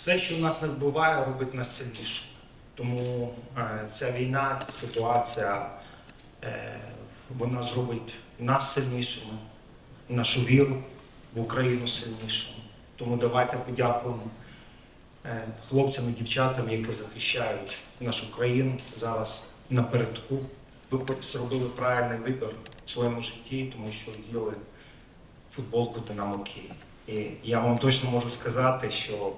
все, що нас не вбиває, робить нас сильнішими. Тому е, ця війна, ця ситуація, е, вона зробить нас сильнішими, нашу віру в Україну сильнішими. Тому давайте подякуємо е, хлопцям і дівчатам, які захищають нашу країну зараз напередку. Ви зробили правильний вибір в своєму житті, тому що діли футболку Динамо Київ. І я вам точно можу сказати, що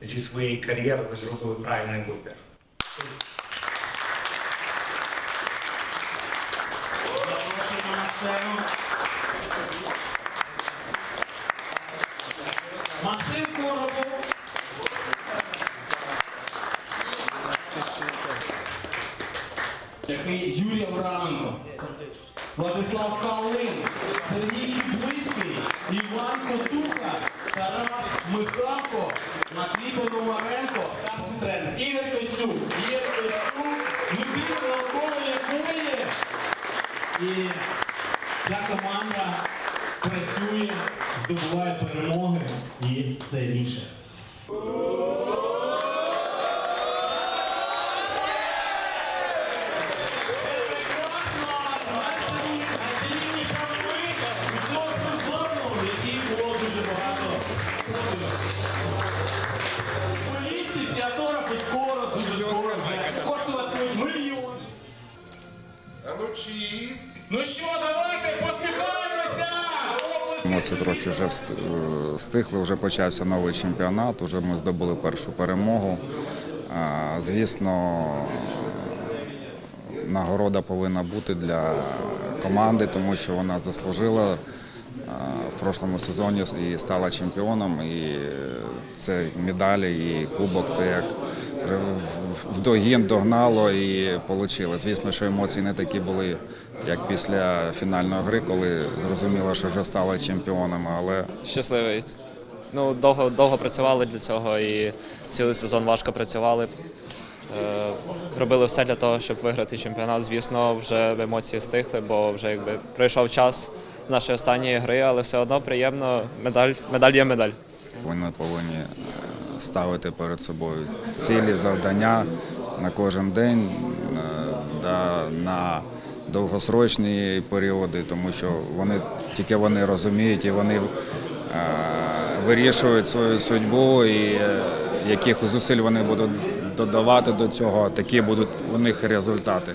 зі своєї кар'єри ви зробили правильний вибір. Запрошуємо на сцену. Максим Коробов. Юрій Авраменко. Владислав Калин, Сергій Кіблицький, Іван Котуха, Тарас Михалко, Матвій Думаренко, старший тренер. Ігор Костюк. Ігор Костюк, людина навколо якої і ця команда працює, здобуває перемоги і все інше. Ці скоро, дуже скоро вже коштуватимуть мільйон. А ну чиїсь? Ну що, давайте посміхаємося! Емоції трохи вже е, стихли, вже почався новий чемпіонат, вже ми здобули першу перемогу. Звісно, нагорода повинна бути для команди, тому що вона заслужила в прошлому сезоні і стала чемпіоном. І це медалі і кубок, це як вже в- в догін догнало і отримали. Звісно, що емоції не такі були, як після фінальної гри, коли зрозуміло, що вже стали чемпіонами. Але щасливий. Ну, довго, довго працювали для цього і цілий сезон важко працювали. Е, робили все для того, щоб виграти чемпіонат. Звісно, вже емоції стихли, бо вже якби пройшов час нашої останньої гри, але все одно приємно. Медаль, медаль є медаль. вони повинні е, ставити перед собою цілі, завдання на кожен день, е, на довгосрочні періоди, тому що вони тільки вони розуміють і вони е, вирішують свою судьбу і е, яких зусиль вони будуть додавати до цього, такі будуть у них результати.